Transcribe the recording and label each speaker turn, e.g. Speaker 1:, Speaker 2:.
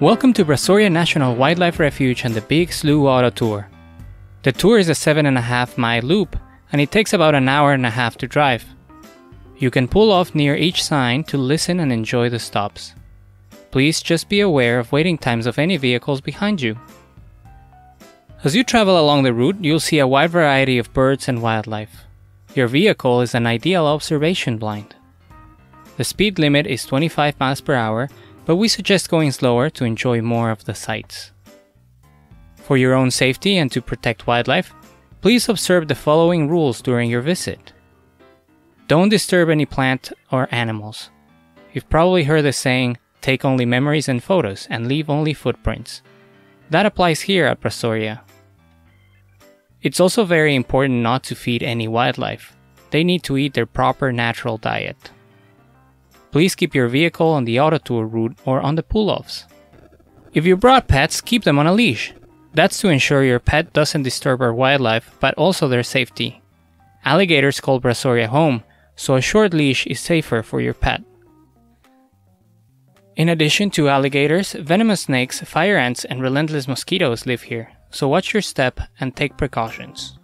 Speaker 1: Welcome to Brazoria National Wildlife Refuge and the Big Slough Auto Tour. The tour is a 7.5 mile loop and it takes about an hour and a half to drive. You can pull off near each sign to listen and enjoy the stops. Please just be aware of waiting times of any vehicles behind you. As you travel along the route, you'll see a wide variety of birds and wildlife. Your vehicle is an ideal observation blind. The speed limit is 25 miles per hour, but we suggest going slower to enjoy more of the sights. For your own safety and to protect wildlife, please observe the following rules during your visit. Don't disturb any plant or animals. You've probably heard the saying, take only memories and photos and leave only footprints. That applies here at Brazoria. It's also very important not to feed any wildlife. They need to eat their proper natural diet. Please keep your vehicle on the auto tour route or on the pull offs. If you brought pets, keep them on a leash. That's to ensure your pet doesn't disturb our wildlife, but also their safety. Alligators call Brazoria home, so a short leash is safer for your pet. In addition to alligators, venomous snakes, fire ants, and relentless mosquitoes live here, so watch your step and take precautions.